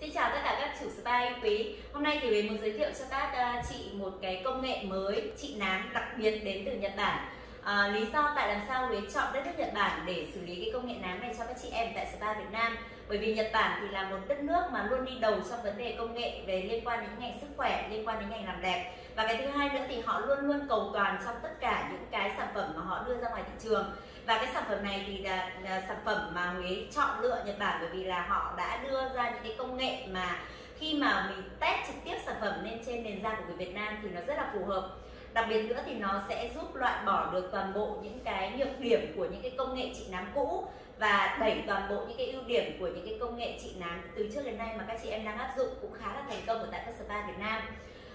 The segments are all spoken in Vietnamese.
Xin chào tất cả các chủ spa yêu quý. Hôm nay thì mình muốn giới thiệu cho các uh, chị một cái công nghệ mới trị nám đặc biệt đến từ Nhật Bản. À, lý do tại làm sao Huế chọn đất nước Nhật Bản để xử lý cái công nghệ nám này cho các chị em tại spa Việt Nam bởi vì Nhật Bản thì là một đất nước mà luôn đi đầu trong vấn đề công nghệ về liên quan đến ngành sức khỏe liên quan đến ngành làm đẹp và cái thứ hai nữa thì họ luôn luôn cầu toàn trong tất cả những cái sản phẩm mà họ đưa ra ngoài thị trường và cái sản phẩm này thì là, là sản phẩm mà Huế chọn lựa Nhật Bản bởi vì là họ đã đưa ra những cái công nghệ mà khi mà mình test trực tiếp sản phẩm lên trên nền da của người Việt Nam thì nó rất là phù hợp. Đặc biệt nữa thì nó sẽ giúp loại bỏ được toàn bộ những cái nhược điểm của những cái công nghệ trị nám cũ và đẩy toàn bộ những cái ưu điểm của những cái công nghệ trị nám từ trước đến nay mà các chị em đang áp dụng cũng khá là thành công ở tại các spa Việt Nam.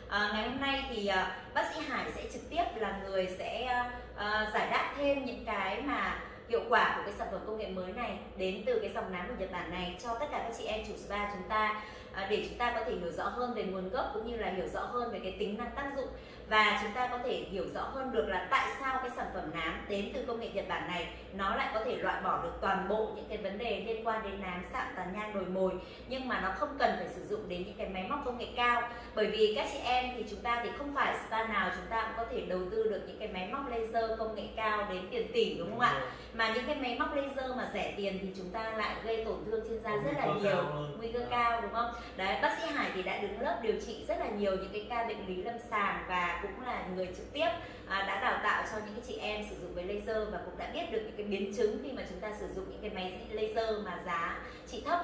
À, ngày hôm nay thì uh, bác sĩ Hải sẽ trực tiếp là người sẽ à, uh, giải đáp thêm những cái mà hiệu quả của cái sản phẩm công nghệ mới này đến từ cái dòng nám của Nhật Bản này cho tất cả các chị em chủ spa chúng ta. Ờ, để chúng ta có thể hiểu rõ hơn về nguồn gốc cũng như là hiểu rõ hơn về cái tính năng tác dụng và chúng ta có thể hiểu rõ hơn được là tại sao cái sản phẩm nám đến từ công nghệ Nhật Bản này nó lại có thể loại bỏ được toàn bộ những cái vấn đề liên quan đến nám sạm tàn nhang đồi mồi nhưng mà nó không cần phải sử dụng đến những cái máy móc công nghệ cao. Bởi vì các chị em thì chúng ta thì không phải spa nào chúng ta cũng có thể đầu tư được những cái máy móc laser công nghệ cao đến tiền tỷ đúng không ạ? Mà những cái máy móc laser mà rẻ tiền thì chúng ta lại gây tổn thương trên da rất là nhiều. nguy cơ cao đúng không? Đấy bác sĩ Hải thì đã đứng lớp điều trị rất là nhiều những cái ca bệnh lý lâm sàng và cũng là người trực tiếp à, đã đào tạo cho những cái chị em sử dụng với laser và cũng đã biết được những cái biến chứng khi mà chúng ta sử dụng những cái máy laser mà giá trị thấp.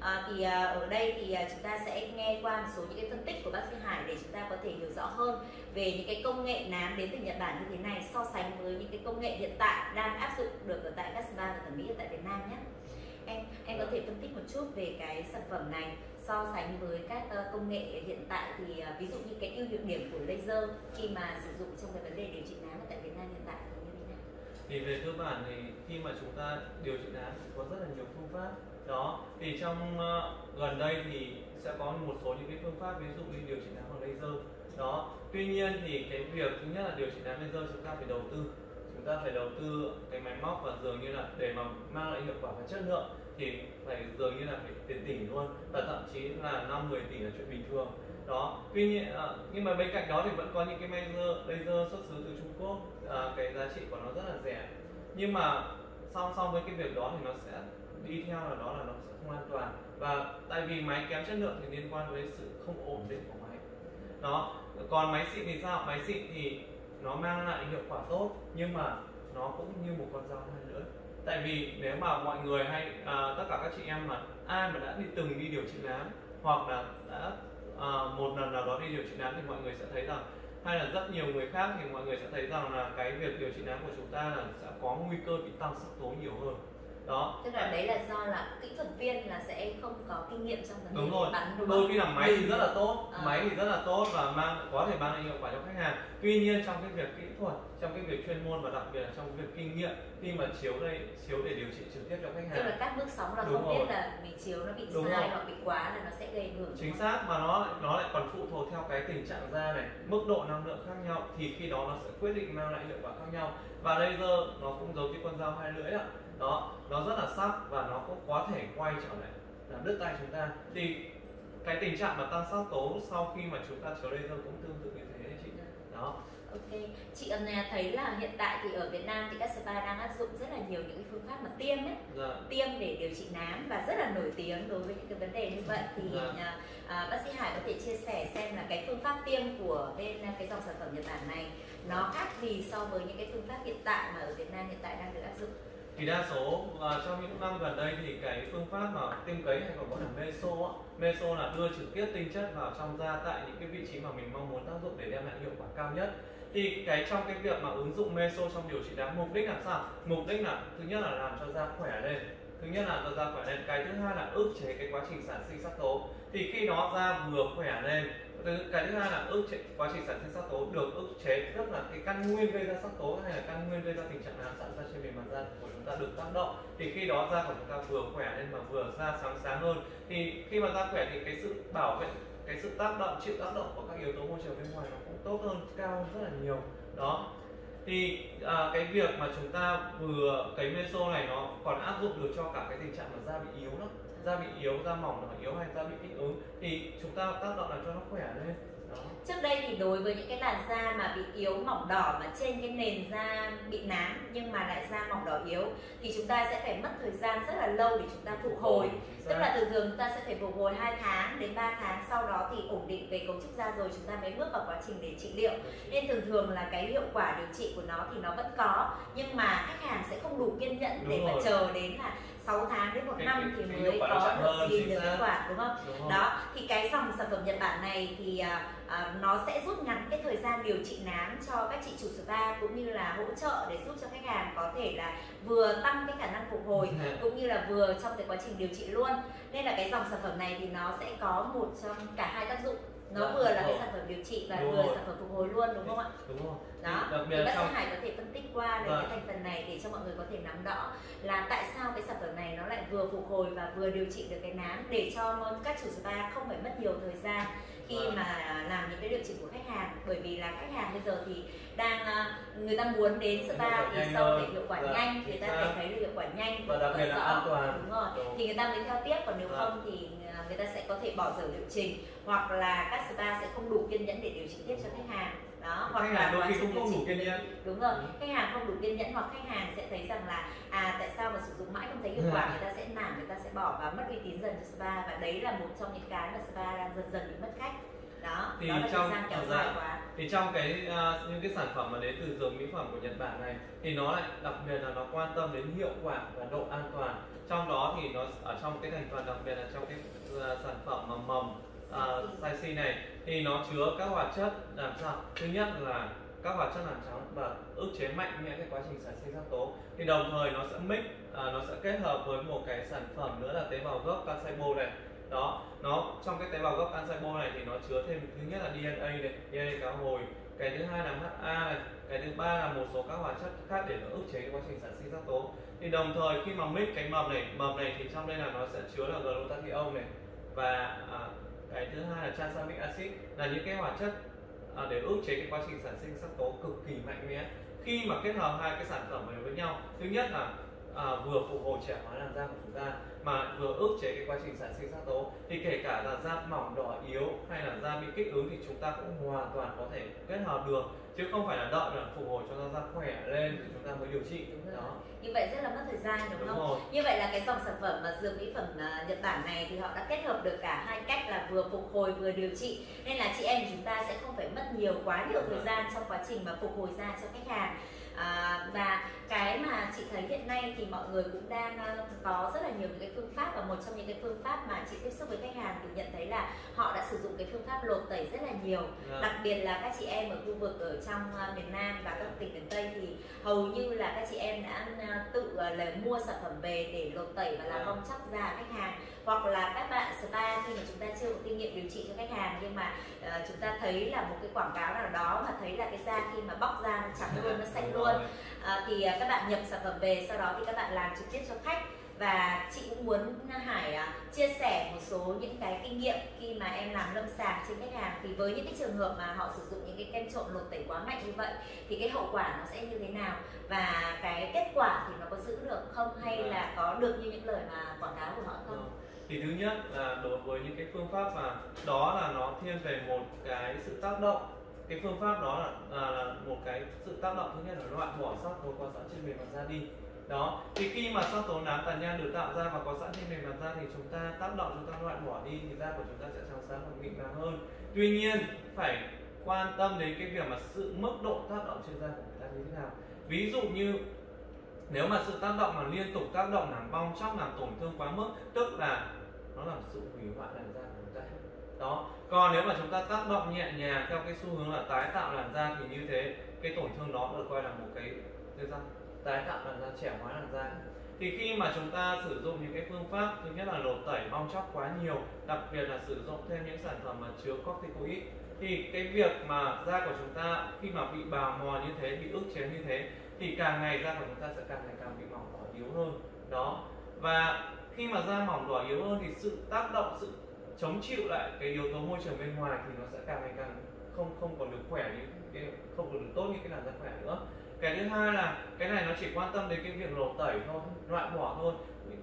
À, thì à, ở đây thì à, chúng ta sẽ nghe qua một số những cái phân tích của bác sĩ Hải để chúng ta có thể hiểu rõ hơn về những cái công nghệ nám đến từ Nhật Bản như thế này so sánh với những cái công nghệ hiện tại đang áp dụng được ở tại các spa và thẩm mỹ ở tại Việt Nam nhé. Em em có thể phân tích một chút về cái sản phẩm này so sánh với các ờ, công nghệ hiện tại thì ờ, ví dụ như cái ưu nhược điểm của laser khi mà sử dụng trong cái vấn đề điều trị nám ở tại Việt Nam hiện tại thì như thế nào? Thì về cơ bản thì khi mà chúng ta điều trị nám thì có rất là nhiều phương pháp. Đó thì trong uh, gần đây thì sẽ có một số những cái phương pháp ví dụ như điều trị nám bằng laser. Đó tuy nhiên thì cái việc thứ nhất là điều trị nám laser chúng ta phải đầu tư. Chúng ta phải đầu tư cái máy móc và dường như là để mà mang lại hiệu quả và chất lượng thì phải dường như là phải tiền tỷ luôn. Và thậm chí là năm 10 tỷ là chuyện bình thường. Đó tuy nhiên à, nhưng mà bên cạnh đó thì vẫn có những cái laser laser xuất xứ từ Trung Quốc. À, cái giá trị của nó rất là rẻ. Nhưng mà song song với cái việc đó thì nó sẽ đi theo là đó là nó sẽ không an toàn. Và tại vì máy kém chất lượng thì liên quan với sự không ổn định của máy. Đó còn máy xịn thì sao? Máy xịn thì nó mang lại hiệu quả tốt nhưng mà nó cũng như một con dao hai lưỡi tại vì nếu mà mọi người hay à, tất cả các chị em mà ai mà đã đi từng đi điều trị nám hoặc là đã à, một lần nào đó đi điều trị nám thì mọi người sẽ thấy rằng hay là rất nhiều người khác thì mọi người sẽ thấy rằng là cái việc điều trị nám của chúng ta là sẽ có nguy cơ bị tăng sắc tố nhiều hơn đó. Tức là đấy là do là kỹ thuật viên là sẽ không có kinh nghiệm trong vấn đúng đề rồi. bắn đúng đôi khi là máy thì rất là tốt À. máy thì rất là tốt và mang có thể mang lại hiệu quả cho khách hàng. Tuy nhiên trong cái việc kỹ thuật trong cái việc chuyên môn và đặc biệt là trong việc kinh nghiệm khi mà chiếu đây chiếu để điều trị trực tiếp cho khách tức hàng. là các bước sóng là Đúng không biết rồi. là mình chiếu nó bị Đúng sai rồi. hoặc bị quá là nó sẽ gây ảnh hưởng chính xác mà nó nó lại còn phụ thuộc theo cái tình trạng da này mức độ năng lượng khác nhau thì khi đó nó sẽ quyết định mang lại hiệu quả khác nhau. Và laser nó cũng giống như con dao hai lưỡi ạ đó nó rất là sắc và nó cũng có thể quay trở lại làm đứt tay chúng ta. Thì cái tình trạng mà tăng sắc tố sau khi mà chúng ta chiếu laser cũng tương tự như thế chị. Đó. Ok, chị à, thấy là hiện tại thì ở Việt Nam thì các spa đang áp dụng rất là nhiều những cái phương pháp mà tiêm ấy. Dạ. Tiêm để điều trị nám và rất là nổi tiếng đối với những cái vấn đề như vậy. Thì Dạ. à, à, bác sĩ Hải có thể chia sẻ xem là cái phương pháp tiêm của bên à, cái dòng sản phẩm Nhật Bản này nó khác gì so với những cái phương pháp hiện tại mà ở Việt Nam hiện tại đang được áp dụng thì đa số và trong những năm gần đây thì cái phương pháp mà tiêm cấy hay còn gọi là meso á, meso là đưa trực tiếp tinh chất vào trong da tại những cái vị trí mà mình mong muốn tác dụng để đem lại hiệu quả cao nhất. Thì cái trong cái việc mà ứng dụng meso trong điều trị đám mục đích là sao? Mục đích là thứ nhất là làm cho da khỏe lên. Thứ nhất là cho da khỏe lên. Cái thứ hai là ức chế cái quá trình sản sinh sắc tố. Thì khi đó da vừa khỏe lên thứ- cái thứ hai là ức chế, quá trình sản sinh sắc tố được ức chế tức là cái căn nguyên gây ra sắc tố hay là căn nguyên gây ra tình trạng nám sản ra trên bề mặt da của chúng ta được tác động. Thì khi đó da của chúng ta vừa khỏe lên mà vừa da sáng sáng hơn. Thì khi mà da khỏe thì cái sự bảo vệ, cái sự tác động, chịu tác động của các yếu tố môi trường bên ngoài nó cũng tốt hơn, cao hơn rất là nhiều. Đó thì à, cái việc mà chúng ta vừa cái meso này nó còn áp dụng được cho cả cái tình trạng mà da bị yếu lắm da bị yếu da mỏng nó yếu hay da bị kích ứng thì chúng ta tác động làm cho nó khỏe lên. Đó. trước đây thì đối với những cái làn da mà bị yếu mỏng đỏ mà trên cái nền da bị nám nhưng mà lại da mỏng đỏ yếu thì chúng ta sẽ phải mất thời gian rất là lâu để chúng ta phục hồi tức là thường thường chúng ta sẽ phải phục hồi 2 tháng đến 3 tháng sau đó thì ổn định về cấu trúc da rồi chúng ta mới bước vào quá trình để trị liệu. Nên thường thường là cái hiệu quả điều trị của nó thì nó vẫn có nhưng mà khách hàng sẽ không đủ kiên nhẫn để mà chờ đến là 6 tháng đến một Cái- năm thì mới có được nhìn được kết quả đúng không? Đúng đó thì cái dòng sản phẩm Nhật Bản này thì à, à, nó sẽ rút ngắn cái thời gian điều trị nám cho các chị chủ spa cũng như là hỗ trợ để giúp cho khách hàng có thể là vừa tăng cái khả năng phục hồi cũng như là vừa trong cái quá trình điều trị luôn. Nên là cái dòng sản phẩm này thì nó sẽ có một trong cả hai tác dụng. Nó Dạ, vừa là cái sản phẩm điều trị và Đúng vừa rồi. sản phẩm phục hồi luôn đúng không ạ? Đúng không đó. Đặc biệt thì bác sĩ Hải có thể phân tích qua về Vâng. cái thành phần này để cho mọi người có thể nắm rõ là tại sao cái sản phẩm này nó lại vừa phục hồi và vừa điều trị được cái nám để cho các chủ spa không phải mất nhiều thời gian khi mà làm những cái điều chỉnh của khách hàng bởi vì là khách hàng bây giờ thì đang à, người ta muốn đến spa thì sau phải hiệu quả Dạ, nhanh người ta phải thấy được hiệu quả nhanh Và đặc biệt là an toàn. đúng rồi Đúng. thì người ta mới theo tiếp còn nếu Dạ. không thì à, người ta sẽ có thể bỏ dở liệu trình hoặc là các spa sẽ không đủ kiên nhẫn để điều trị tiếp cho khách hàng đó hoặc khách hàng đôi khi cũng không đủ kiên nhẫn đúng rồi Ừ. khách hàng không đủ kiên nhẫn hoặc khách hàng sẽ thấy rằng là à tại sao mà sử dụng mãi không thấy hiệu quả Ừ. người ta sẽ nản người ta sẽ bỏ và mất uy tín dần cho spa và đấy là một trong những cái mà spa đang dần dần bị mất khách đó Thì đó là trong- thời gian kéo dạ. dài quá thì trong cái à, những cái sản phẩm mà đến từ dược mỹ phẩm của Nhật Bản này thì nó lại đặc biệt là nó quan tâm đến hiệu quả và độ an toàn trong đó thì nó ở trong cái thành phần đặc biệt là trong cái à, sản phẩm mà mầm Ờ, uh, Saisi này thì nó chứa các hoạt chất làm sao? Thứ nhất là các hoạt chất làm trắng và ức chế mạnh những cái quá trình sản sinh sắc tố. Thì đồng thời nó sẽ mix à, nó sẽ kết hợp với một cái sản phẩm nữa là tế bào gốc canxaibo này. Đó nó trong cái tế bào gốc canxaibo này thì nó chứa thêm thứ nhất là DNA này DNA cá hồi. Cái thứ hai là HA này cái thứ ba là một số các hoạt chất khác để nó ức chế cái quá trình sản sinh sắc tố. Thì đồng thời khi mà mix cái mầm này mầm này thì trong đây là nó sẽ chứa là glutathione này và à, cái thứ hai là tranexamic acid là những cái hoạt chất à, để ức chế cái quá trình sản sinh sắc tố cực kỳ mạnh mẽ. Khi mà kết hợp hai cái sản phẩm này với nhau thứ nhất là à, vừa phục hồi trẻ hóa làn da của chúng ta mà vừa ức chế cái quá trình sản sinh sắc tố. Thì kể cả là da mỏng đỏ yếu hay là da bị kích ứng thì chúng ta cũng hoàn toàn có thể kết hợp được chứ không phải là đợi là phục hồi cho nó da khỏe lên thì chúng ta mới điều trị. Đúng rồi. đó. Như vậy rất là mất thời gian đúng, đúng không? rồi. Như vậy là cái dòng sản phẩm mà dược mỹ phẩm à, Nhật Bản này thì họ đã kết hợp được cả hai cách là vừa phục hồi vừa điều trị. Nên là chị em chúng ta sẽ không phải mất nhiều quá nhiều thời gian trong quá trình mà phục hồi da cho khách hàng. À, và cái mà chị thấy hiện nay thì mọi người cũng đang à, có rất là nhiều những cái phương pháp và một trong những cái phương pháp mà chị tiếp xúc với khách hàng thì nhận thấy là họ đã sử dụng cái phương pháp lột tẩy rất là nhiều Dạ. đặc biệt là các chị em ở khu vực ở trong à, miền Nam và các tỉnh miền Tây thì hầu như là các chị em đã à, tự là mua sản phẩm về để lột tẩy và làm Vâng. bong chóc da khách hàng hoặc là các bạn spa khi mà chúng ta chưa có kinh nghiệm điều trị cho khách hàng nhưng mà à, chúng ta thấy là một cái quảng cáo nào đó mà thấy là cái da khi mà bóc da nó trắng luôn nó xanh luôn à, thì các bạn nhập sản phẩm về sau đó thì các bạn làm trực tiếp cho khách và chị cũng muốn Hải à, chia sẻ một số những cái kinh nghiệm khi mà em làm lâm sàng trên khách hàng thì với những cái trường hợp mà họ sử dụng những cái kem trộn lột tẩy quá mạnh như vậy thì cái hậu quả nó sẽ như thế nào và cái kết quả thì nó có giữ được không hay Vâng. là có được như những lời mà quảng cáo của họ không? Vâng. thì thứ nhất là đối với những cái phương pháp mà đó là nó thiên về một cái sự tác động cái phương pháp đó là, là, là một cái sự tác động thứ nhất là loại bỏ sắc tố có sẵn trên bề mặt da đi. Đó thì khi mà sắc tố nám tàn nhang được tạo ra và có sẵn trên bề mặt da thì chúng ta tác động chúng ta loại bỏ đi thì da của chúng ta sẽ trắng sáng và mịn màng hơn. Tuy nhiên phải quan tâm đến cái việc mà sự mức độ tác động trên da của người ta như thế nào. Ví dụ như nếu mà sự tác động mà liên tục tác động làm bong chóc làm tổn thương quá mức tức là nó làm sự hủy hoại làn da đó. Còn nếu mà chúng ta tác động nhẹ nhàng theo cái xu hướng là tái tạo làn da thì như thế, cái tổn thương đó được coi là một cái cái tái tạo làn da, trẻ hóa làn da. Thì khi mà chúng ta sử dụng những cái phương pháp, thứ nhất là lột tẩy, bong chóc quá nhiều, đặc biệt là sử dụng thêm những sản phẩm mà chứa corticoid, thì cái việc mà da của chúng ta khi mà bị bào mòn như thế, bị ức chế như thế, thì càng ngày da của chúng ta sẽ càng ngày càng bị mỏng đỏ yếu hơn. Đó. Và khi mà da mỏng đỏ yếu hơn thì sự tác động, sự chống chịu lại cái yếu tố môi trường bên ngoài thì nó sẽ càng ngày càng không không còn được khỏe như cái, không còn được tốt như cái làn da khỏe nữa. Cái thứ hai là cái này nó chỉ quan tâm đến cái việc lột tẩy thôi, loại bỏ thôi.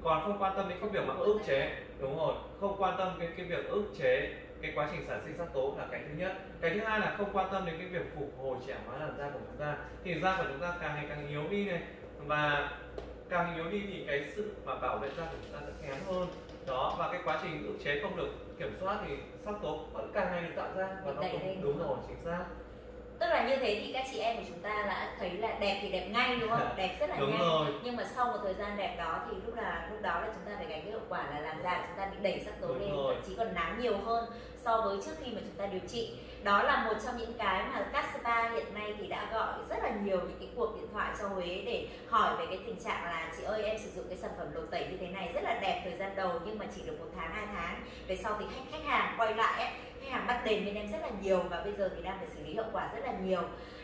Còn không quan tâm đến cái việc mà ức chế, đúng rồi. Không quan tâm cái cái việc ức chế cái quá trình sản sinh sắc tố là cái thứ nhất. Cái thứ hai là không quan tâm đến cái việc phục hồi trẻ hóa làn da của chúng ta. Thì da của chúng ta càng ngày càng yếu đi này. Và càng yếu đi thì cái sự mà bảo vệ da của chúng ta sẽ kém hơn đó và cái quá trình ức chế không được kiểm soát thì sắc tố vẫn càng ngày được tạo ra và nó lên, đúng rồi chính xác. Tức là như thế thì các chị em của chúng ta đã thấy là đẹp thì đẹp ngay đúng không? Đẹp rất là đúng nhanh. rồi. Nhưng mà sau một thời gian đẹp đó thì lúc là lúc đó là chúng ta phải gánh cái hậu quả là làn da chúng ta bị đẩy sắc tố Đúng lên rồi. thậm chí còn nám nhiều hơn so với trước khi mà chúng ta điều trị đó là một trong những cái mà các spa hiện nay thì đã gọi rất là nhiều những cái cuộc điện thoại cho Huế để hỏi về cái tình trạng là chị ơi em sử dụng cái sản phẩm lột tẩy như thế này rất là đẹp thời gian đầu nhưng mà chỉ được một tháng hai tháng. Về sau thì khách khách hàng quay lại ấy, khách hàng bắt đền bên em rất là nhiều và bây giờ thì đang phải xử lý hậu quả rất là nhiều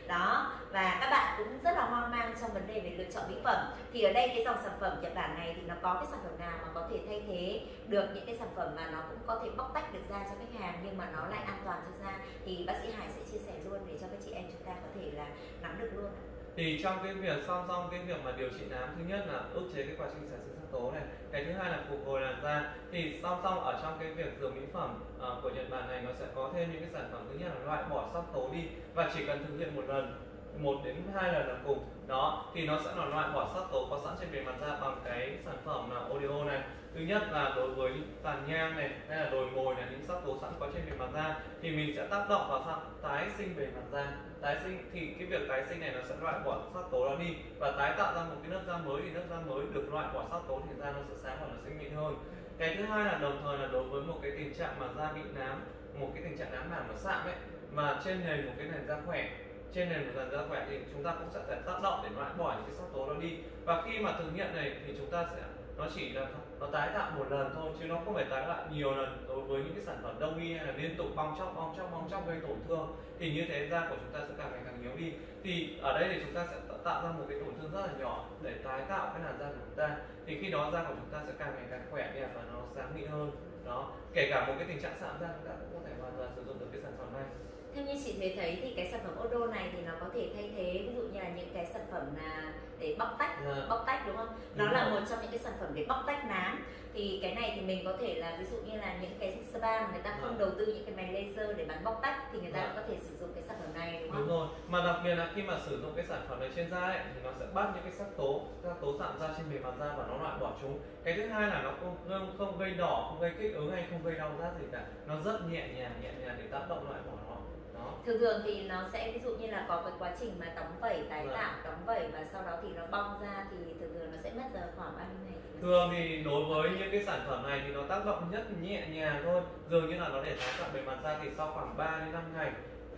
đó, và các bạn cũng rất là hoang mang trong vấn đề về lựa chọn mỹ phẩm thì ở đây cái dòng sản phẩm Nhật Bản này thì nó có cái sản phẩm nào mà có thể thay thế được những cái sản phẩm mà nó cũng có thể bóc tách được ra cho khách hàng nhưng mà nó lại an toàn cho da thì bác sĩ Hải sẽ chia sẻ luôn để cho các chị em chúng ta có thể là nắm được luôn ạ thì trong cái việc song song cái việc mà điều trị nám thứ nhất là ức chế cái quá trình sản sinh sắc tố này cái thứ hai là phục hồi làn da. Thì song song ở trong cái việc dùng mỹ phẩm uh, của Nhật Bản này nó sẽ có thêm những cái sản phẩm thứ nhất là loại bỏ sắc tố đi và chỉ cần thực hiện một lần một đến hai lần là cùng. Đó, thì nó sẽ là loại bỏ sắc tố có sẵn trên bề mặt da bằng cái sản phẩm là audio này. Thứ nhất là đối với tàn nhang này, hay là đồi mồi là những sắc tố sẵn có trên bề mặt da, thì mình sẽ tác động vào sắc tái sinh bề mặt da. Tái sinh, thì cái việc tái sinh này nó sẽ loại bỏ sắc tố đó đi và tái tạo ra một cái lớp da mới. Thì lớp da mới được loại bỏ sắc tố thì da nó sẽ sáng và nó sinh mịn hơn. Cái thứ hai là đồng thời là đối với một cái tình trạng mà da bị nám, một cái tình trạng nám mảng mà sạm ấy, mà trên nền một cái nền da khỏe trên nền một nền da khỏe thì chúng ta cũng sẽ phải tác động để loại bỏ những cái sắc tố đó đi. Và khi mà thực nghiệm này thì chúng ta sẽ, nó chỉ là nó tái tạo một lần thôi, chứ nó không phải tái lại nhiều lần đối với những cái sản phẩm đông y hay là liên tục bong chóc bong chóc bong chóc gây tổn thương. Thì như thế da của chúng ta sẽ càng ngày càng yếu đi. Thì ở đây thì chúng ta sẽ tạo- tạo ra một cái tổn thương rất là nhỏ để tái tạo cái làn da của chúng ta. Thì khi đó da của chúng ta sẽ càng ngày càng khỏe đẹp và nó sáng mịn hơn. Đó, kể cả một cái tình trạng sạm da chúng ta cũng có thể hoàn toàn sử dụng được cái sản phẩm này. Theo như chị thấy thấy thì cái sản phẩm Odo này thì nó có thể thay thế ví dụ như là những cái sản phẩm là để bóc tách Dạ. bóc tách đúng không? Nó Đúng là rồi. một trong những cái sản phẩm để bóc tách nám thì cái này thì mình có thể là ví dụ như là những cái spa mà người ta không Dạ. đầu tư những cái máy laser để bắn bóc tách thì người ta Dạ. có thể sử dụng cái sản phẩm này đúng đúng không? rồi mà đặc biệt là khi mà sử dụng cái sản phẩm này trên da ấy, thì nó sẽ bắt những cái sắc tố sắc tố sạm da trên bề mặt da và nó loại bỏ chúng cái thứ hai là nó không không, gây đỏ không gây kích ứng hay không gây đau rát gì cả nó rất nhẹ nhàng nhẹ nhàng để tác động loại bỏ nó Thường thường thì nó sẽ ví dụ như là có cái quá trình mà đóng vẩy tái Dạ. tạo đóng vẩy và sau đó thì nó bong ra thì thường thường nó sẽ mất giờ khoảng bao nhiêu ngày thì thường thì đối với những cái sản phẩm này thì nó tác động rất nhẹ nhàng thôi dường như là nó để tái tạo bề mặt da thì sau khoảng 3 đến 5 ngày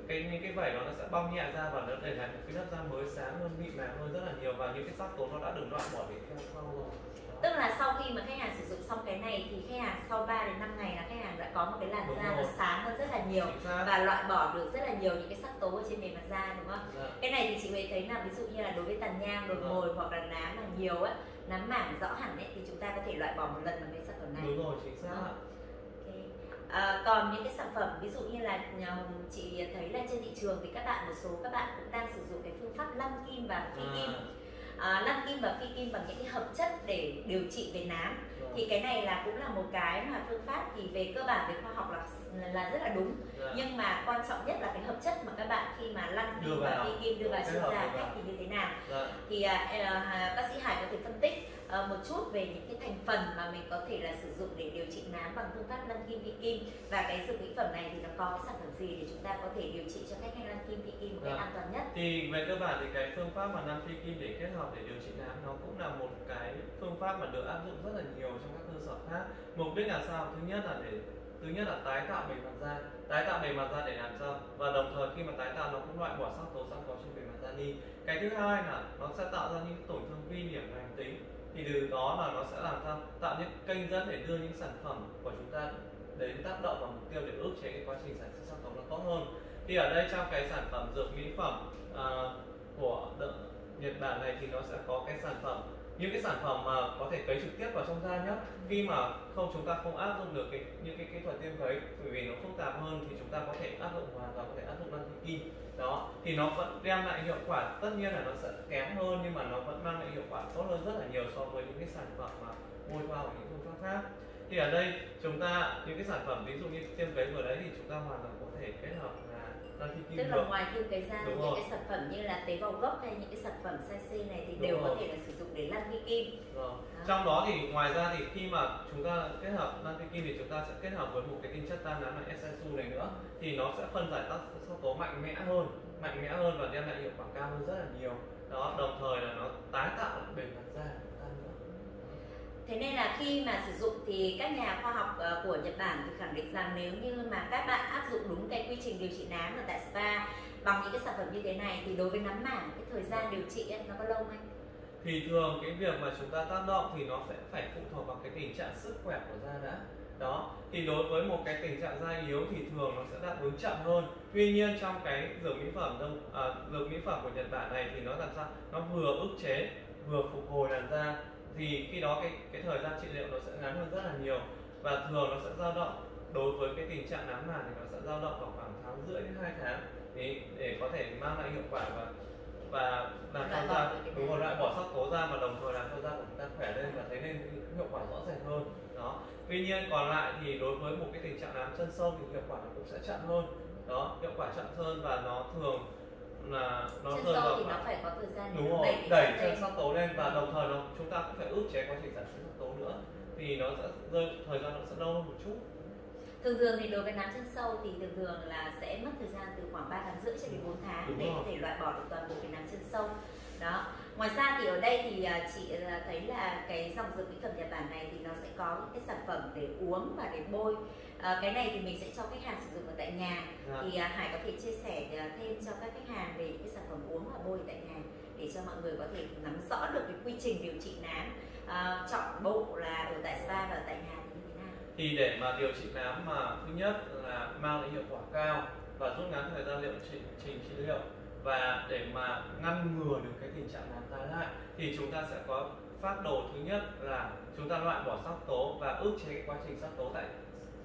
cái những cái vảy đó nó sẽ bong nhẹ ra và nó để lại một cái lớp da mới sáng hơn mịn màng hơn rất là nhiều và những cái sắc tố nó đã được loại bỏ để theo sau rồi Tức là sau khi mà khách hàng sử dụng xong cái này thì khách hàng sau 3 đến 5 ngày là khách hàng đã có một cái làn Đúng da nó rồi. sáng hơn rất là nhiều và loại bỏ được rất là nhiều những cái sắc tố ở trên bề mặt da đúng không? Dạ. Cái này thì chị Huệ thấy là ví dụ như là đối với tàn nhang, đồi mồi hoặc là nám mà nhiều á, nám mảng rõ hẳn ấy thì chúng ta có thể loại bỏ một lần bằng cái sản phẩm này. đúng rồi chính xác. À, còn những cái sản phẩm ví dụ như là nhà- chị thấy là trên thị trường thì các bạn một số các bạn cũng đang sử dụng cái phương pháp lăn kim và phi kim À, à, lăn kim và phi kim bằng những cái hợp chất để điều trị về nám thì cái này là cũng là một cái mà phương pháp thì về cơ bản về khoa học là là rất là đúng Dạ. nhưng mà quan trọng nhất là cái hợp chất mà các bạn khi mà lăn kim và vào. phi kim đưa vào trên da vào. cách thì như thế nào Dạ. thì à, bác sĩ Hải có thể phân tích à, một chút về những cái thành phần mà mình có thể là sử dụng để điều trị nám bằng phương pháp lăn kim phi kim và cái dược mỹ phẩm này thì nó có cái sản phẩm gì để chúng ta có thể điều trị cho khách hàng lăn kim phi kim một cách Dạ. an toàn nhất thì về cơ bản thì cái phương pháp mà nam phi kim để kết hợp để điều trị nám nó cũng là một cái phương pháp mà được áp dụng rất là nhiều trong các cơ sở khác. Mục đích là sao? Thứ nhất là để thứ nhất là tái tạo bề mặt da. Tái tạo bề mặt da để làm sao? Và đồng thời khi mà tái tạo nó cũng loại bỏ sắc tố sẵn có trên bề mặt da đi. Cái thứ hai là nó sẽ tạo ra những tổn thương vi điểm lành tính. Thì từ đó là nó sẽ làm sao? Tạo những kênh dẫn để đưa những sản phẩm của chúng ta đến tác động vào mục tiêu để ức chế cái quá trình sản sinh sắc tố nó tốt hơn. Thì ở đây trong cái sản phẩm dược mỹ phẩm uh, của đợ- Nhật Bản này thì nó sẽ có cái sản phẩm những cái sản phẩm mà có thể cấy trực tiếp vào trong da nhé khi mà không, chúng ta không áp dụng được cái, những cái kỹ thuật tiêm cấy, bởi vì nó phức tạp hơn thì chúng ta có thể áp dụng hoàn toàn có thể áp dụng lăn kim đó, thì nó vẫn đem lại hiệu quả. Tất nhiên là nó sẽ kém hơn nhưng mà nó vẫn mang lại hiệu quả tốt hơn rất là nhiều so với những cái sản phẩm mà môi vào hoặc những phương pháp khác. Thì ở đây chúng ta, những cái sản phẩm ví dụ như tiêm cấy vừa đấy thì chúng ta hoàn toàn có thể kết hợp tức là ngoài tiêm cấy ra những rồi. cái sản phẩm như là tế bào gốc hay những cái sản phẩm CC này thì Đúng đều rồi. có thể là sử dụng để lăn vi kim rồi. trong đó thì ngoài ra thì khi mà chúng ta kết hợp lăn vi kim thì chúng ta sẽ kết hợp với một cái tinh chất tan nám là SSU này nữa thì nó sẽ phân giải các sắc tố mạnh mẽ hơn mạnh mẽ hơn và đem lại hiệu quả cao hơn rất là nhiều đó đồng thời là nó tái tạo bề mặt da thế nên là khi mà sử dụng thì các nhà khoa học ờ, của Nhật Bản thì khẳng định rằng nếu như mà các bạn áp dụng đúng cái quy trình điều trị nám ở tại spa bằng những cái sản phẩm như thế này thì đối với nám mảng cái thời gian điều trị ấy, nó có lâu không thì thường cái việc mà chúng ta tác động thì nó sẽ phải phụ thuộc vào cái tình trạng sức khỏe của da đã. Đó thì đối với một cái tình trạng da yếu thì thường nó sẽ đáp ứng chậm hơn. Tuy nhiên trong cái dược mỹ phẩm đông à, dược mỹ phẩm của nhật bản này thì nó làm sao? Nó vừa ức chế vừa phục hồi làn da thì khi đó cái cái thời gian trị liệu nó sẽ ngắn hơn rất là nhiều. Và thường nó sẽ dao động đối với cái tình trạng nám màn thì nó sẽ dao động vào khoảng tháng rưỡi đến hai tháng để để có thể mang lại hiệu quả và và làm cho da đúng rồi loại bỏ sắc tố da mà đồng thời làm cho da của chúng ta khỏe lên và thấy nên hiệu quả rõ rệt hơn. Đó. Tuy nhiên còn lại thì đối với một cái tình trạng nám chân sâu thì hiệu quả nó cũng sẽ chậm hơn. Đó hiệu quả chậm hơn và nó thường là nó chân rơi vào thì nó phải có thời gian đúng rồi đẩy chân sắc tố lên và đồng thời nó chúng ta cũng phải ức chế quá trình sản xuất sắc tố nữa. Thì nó sẽ rơi thời gian nó sẽ lâu hơn một chút. Thường thường thì đối với nám chân sâu thì thường thường là sẽ mất thời gian từ khoảng 3 tháng rưỡi cho đến 4 tháng Đúng để rồi. có thể loại bỏ được toàn bộ cái nám chân sâu. Đó. Ngoài ra thì ở đây thì à, chị à, thấy là cái dòng dược mỹ phẩm nhật bản này thì nó sẽ có những cái sản phẩm để uống và để bôi à, cái này thì mình sẽ cho khách hàng sử dụng ở tại nhà. Dạ. thì hải có thể chia sẻ thêm cho các khách hàng về những cái sản phẩm uống và bôi tại nhà để cho mọi người có thể nắm rõ được cái quy trình điều trị nám. À, chọn bộ là ở tại spa và ở tại nhà thì như thế nào? Thì để mà điều trị nám mà thứ nhất là mang lại hiệu quả cao và rút ngắn thời gian liệu trình trình trị liệu và để mà ngăn ngừa được cái tình trạng nám tái lại thì chúng ta sẽ có phát đồ thứ nhất là chúng ta loại bỏ sắc tố và ức chế cái quá trình sắc tố tại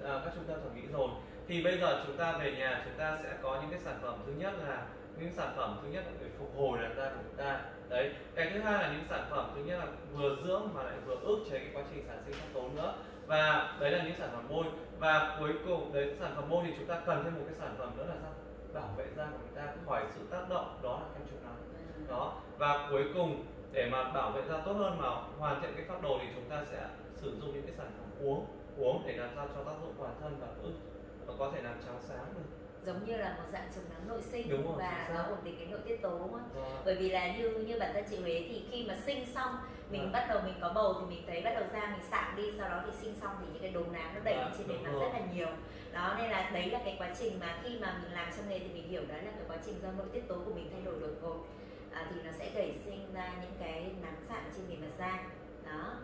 Ờ, các trung tâm thẩm mỹ rồi. Thì bây giờ chúng ta về nhà, chúng ta sẽ có những cái sản phẩm thứ nhất là những sản phẩm thứ nhất là để phục hồi làn da của chúng ta. Đấy, cái thứ hai là những sản phẩm thứ nhất là vừa dưỡng mà lại vừa ức chế cái quá trình sản sinh sắc tố nữa. Và đấy là những sản phẩm môi. Và cuối cùng, đấy, sản phẩm môi thì chúng ta cần thêm một cái sản phẩm nữa là sao bảo vệ da của chúng ta, khỏi sự tác động, đó là kem chống nắng đó, và cuối cùng, để mà bảo vệ da tốt hơn mà hoàn thiện cái phác đồ thì chúng ta sẽ sử dụng những cái sản phẩm uống uống để làm sao cho tác dụng toàn thân và ức và có thể làm trắng sáng được. Giống như là một dạng chống nắng nội sinh đúng rồi, và nó ổn định cái nội tiết tố đúng không? Rồi. Bởi vì là như như bản thân chị Huế thì khi mà sinh xong mình à. bắt đầu mình có bầu thì mình thấy bắt đầu da mình sạm đi sau đó thì sinh xong thì những cái đốm nám nó đẩy lên trên bề mặt rất là nhiều. Đó nên là đấy là cái quá trình mà khi mà mình làm trong nghề thì mình hiểu đó là cái quá trình do nội tiết tố của mình thay đổi đột ngột. À, thì nó sẽ đẩy sinh ra những cái nám sạm trên bề mặt da. Đó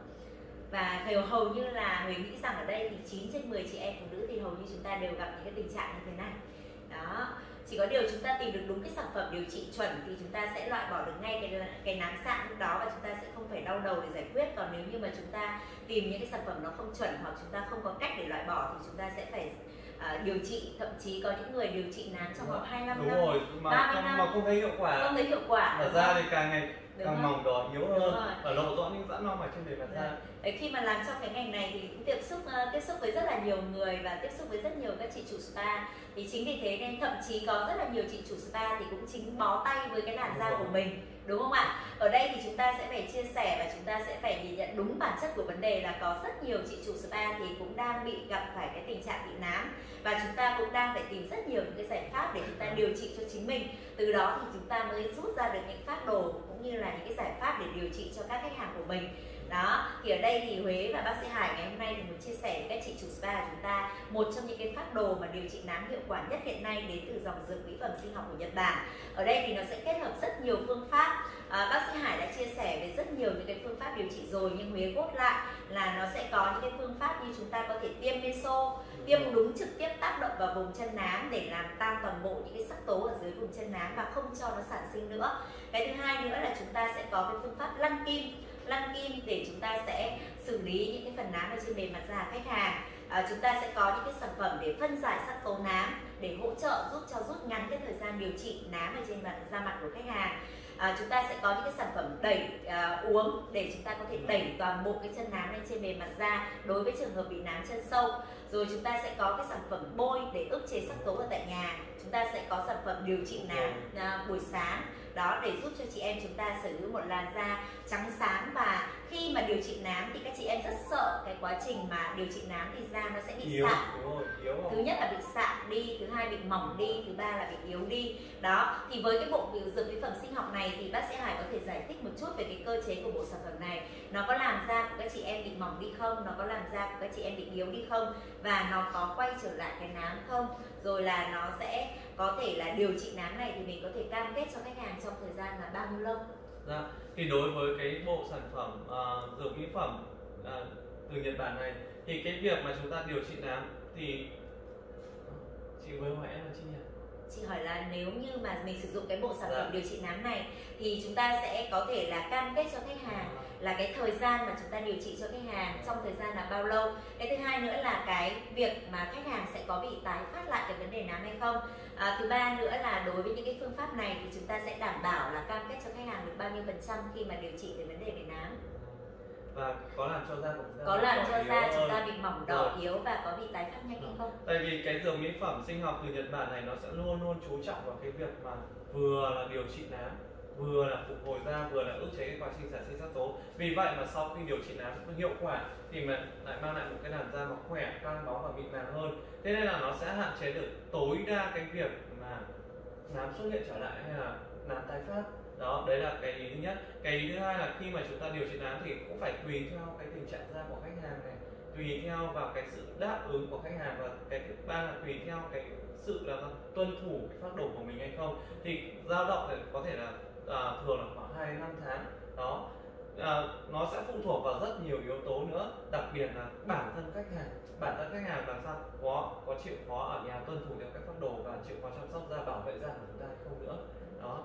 và hầu hầu như là người nghĩ rằng ở đây thì 9 trên 10 chị em phụ nữ thì hầu như chúng ta đều gặp những cái tình trạng như thế này. Đó. Chỉ có điều chúng ta tìm được đúng cái sản phẩm điều trị chuẩn thì chúng ta sẽ loại bỏ được ngay cái cái nám sạm lúc đó và chúng ta sẽ không phải đau đầu để giải quyết. Còn nếu như mà chúng ta tìm những cái sản phẩm nó không chuẩn hoặc chúng ta không có cách để loại bỏ thì chúng ta sẽ phải uh, điều trị thậm chí có những người điều trị nám trong vòng 25 đúng năm rồi mà 30 năm mà không thấy hiệu quả. không thấy hiệu quả. Và da thì càng ngày càng mỏng đỏ yếu hơn và lộ rõ những giãn non ở trên bề mặt da. Đấy, khi mà làm trong cái ngành này thì cũng tiếp xúc uh, tiếp xúc với rất là nhiều người và tiếp xúc với rất nhiều các chị chủ spa. Thì chính vì thế nên thậm chí có rất là nhiều chị chủ spa thì cũng chính bó tay với cái làn da của mình đúng không ạ? Ở đây thì chúng ta sẽ phải chia sẻ và chúng ta sẽ phải nhìn nhận đúng bản chất của vấn đề là có rất nhiều chị chủ spa thì cũng đang bị gặp phải cái tình trạng bị nám. Và chúng ta cũng đang phải tìm rất nhiều những cái giải pháp để chúng ta điều trị cho chính mình. Từ đó thì chúng ta mới rút ra được những phát đồ cũng như là những cái giải pháp để điều trị cho các khách hàng của mình đó thì ở đây thì Huế và bác sĩ Hải ngày hôm nay thì muốn chia sẻ với các chị chủ spa của chúng ta một trong những cái phác đồ mà điều trị nám hiệu quả nhất hiện nay đến từ dòng dược mỹ phẩm sinh học của Nhật Bản. Ở đây thì nó sẽ kết hợp rất nhiều phương pháp. À, bác sĩ Hải đã chia sẻ về rất nhiều những cái phương pháp điều trị rồi nhưng Huế gốt lại là nó sẽ có những cái phương pháp như chúng ta có thể tiêm meso tiêm đúng trực tiếp tác động vào vùng chân nám để làm tan toàn bộ những cái sắc tố ở dưới vùng chân nám và không cho nó sản sinh nữa. Cái thứ hai nữa là chúng ta sẽ có cái phương pháp lăn kim lăn kim để chúng ta sẽ xử lý những cái phần nám ở trên bề mặt da khách hàng. À, chúng ta sẽ có những cái sản phẩm để phân giải sắc tố nám để hỗ trợ giúp cho rút ngắn cái thời gian điều trị nám ở trên mặt da mặt của khách hàng. À, chúng ta sẽ có những cái sản phẩm đẩy à, uống để chúng ta có thể đẩy toàn bộ cái chân nám lên trên bề mặt da đối với trường hợp bị nám chân sâu. Rồi chúng ta sẽ có cái sản phẩm bôi để ức chế sắc tố ở tại nhà. Chúng ta sẽ có sản phẩm điều trị nám à, buổi sáng đó để giúp cho chị em chúng ta sở hữu một làn da trắng sáng và khi mà điều trị nám thì các chị em rất sợ cái quá trình mà điều trị nám thì da nó sẽ bị yếu, sạm. đúng rồi, yếu thứ nhất là bị sạm đi thứ hai bị mỏng đi thứ ba là bị yếu đi. Đó thì với cái bộ dược mỹ phẩm sinh học này thì bác sĩ Hải có thể giải thích một chút về cái cơ chế của bộ sản phẩm này. Nó có làm da của các chị em bị mỏng đi không? Nó có làm da của các chị em bị yếu đi không? Và nó có quay trở lại cái nám không? Rồi là nó sẽ có thể là điều trị nám này thì mình có thể cam kết cho khách hàng trong thời gian là bao nhiêu lâu Dạ, thì đối với cái bộ sản phẩm uh, dược mỹ phẩm uh, từ Nhật Bản này thì cái việc mà chúng ta điều trị nám thì chị vừa hỏi em là chi nhỉ? chị hỏi là nếu như mà mình sử dụng cái bộ sản Dạ. phẩm điều trị nám này thì chúng ta sẽ có thể là cam kết cho khách hàng là cái thời gian mà chúng ta điều trị cho khách hàng trong thời gian là bao lâu. Cái thứ hai nữa là cái việc mà khách hàng sẽ có bị tái phát lại cái vấn đề nám hay không. À, thứ ba nữa là đối với những cái phương pháp này thì chúng ta sẽ đảm bảo là cam kết cho khách hàng được bao nhiêu phần trăm khi mà điều trị về vấn đề về nám. Và có làm cho da của chúng ta có làm cho da chúng ta bị mỏng đỏ Rồi. yếu và có bị tái phát nhanh hay không? Tại vì cái dược mỹ phẩm sinh học từ Nhật Bản này nó sẽ luôn luôn chú trọng vào cái việc mà vừa là điều trị nám vừa là phục hồi da, vừa là ức chế cái quá trình sản sinh sắc tố. Vì vậy mà sau khi điều trị nám hiệu quả thì mà lại mang lại một cái làn da nó khỏe căng bóng và mịn màng hơn. Thế nên là nó sẽ hạn chế được tối đa cái việc mà nám xuất hiện trở lại hay là nám tái phát. Đó, đấy là cái ý thứ nhất. Cái ý thứ hai là khi mà chúng ta điều trị nám thì cũng phải tùy theo cái tình trạng da của khách hàng này, tùy theo vào cái sự đáp ứng của khách hàng và cái thứ ba là tùy theo cái sự là tuân thủ cái phác đồ của mình hay không. Thì dao động thì có thể là à, thường là khoảng 2 năm tháng. Đó. À, nó sẽ phụ thuộc vào rất nhiều yếu tố nữa đặc biệt là bản thân khách hàng. Bản thân khách hàng làm sao có có chịu khó ở nhà tuân thủ theo các phác đồ và chịu khó chăm sóc da bảo vệ da của chúng ta hay không nữa. Đó.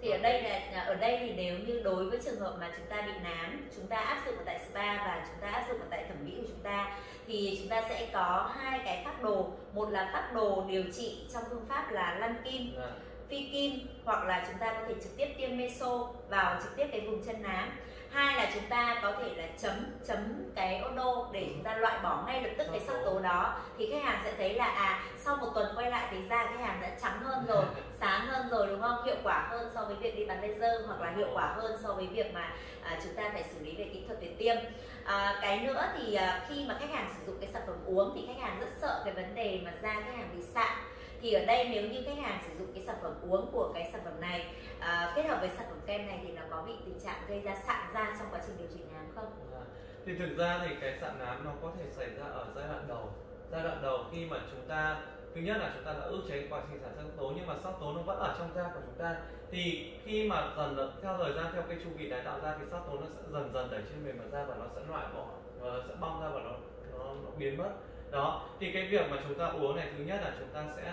Thì ở đây là ở đây thì nếu như đối với trường hợp mà chúng ta bị nám chúng ta áp dụng ở tại spa và chúng ta áp dụng ở tại thẩm mỹ của chúng ta thì chúng ta sẽ có hai cái phác đồ. Một là phác đồ điều trị trong phương pháp là lăn kim. Dạ phi kim hoặc là chúng ta có thể trực tiếp tiêm meso vào trực tiếp cái vùng chân nám. Hai là chúng ta có thể là chấm chấm cái ô đô để chúng ta loại bỏ ngay lập tức cái sắc tố đó. Thì khách hàng sẽ thấy là à sau một tuần quay lại thì da khách hàng đã trắng hơn rồi sáng hơn rồi đúng không? Hiệu quả hơn so với việc đi bắn laser hoặc là hiệu quả hơn so với việc mà à, chúng ta phải xử lý về kỹ thuật về tiêm. À, cái nữa thì à, khi mà khách hàng sử dụng cái sản phẩm uống thì khách hàng rất sợ cái vấn đề mà da khách hàng bị sạm thì ở đây nếu như khách hàng sử dụng cái sản phẩm uống của cái sản phẩm này à, kết hợp với sản phẩm kem này thì nó có bị tình trạng gây ra sạm da trong quá trình điều trị nám không? Vâng thì thực ra thì cái sạm nám nó có thể xảy ra ở giai đoạn đầu. Giai đoạn đầu khi mà chúng ta thứ nhất là chúng ta đã ức chế quá trình sản xuất sắc tố nhưng mà sắc tố nó vẫn ở trong da của chúng ta. Thì khi mà dần theo thời gian theo cái chu kỳ tái tạo ra thì sắc tố nó sẽ dần dần đẩy trên bề mặt da và nó sẽ loại bỏ và nó sẽ bong ra và nó nó, nó biến mất. Đó thì cái việc mà chúng ta uống này thứ nhất là chúng ta sẽ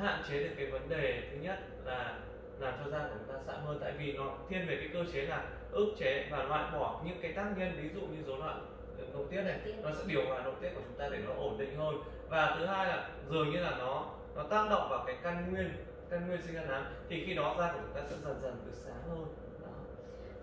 hạn chế được cái vấn đề thứ nhất là làm cho da của chúng ta sạm hơn tại vì nó thiên về cái cơ chế là ức chế và loại bỏ những cái tác nhân ví dụ như rối loạn nội tiết này nó sẽ điều hòa nội tiết của chúng ta để nó ổn định hơn và thứ hai là dường như là nó nó tác động vào cái căn nguyên căn nguyên sinh ra nám thì khi đó da của chúng ta sẽ dần dần được sáng hơn.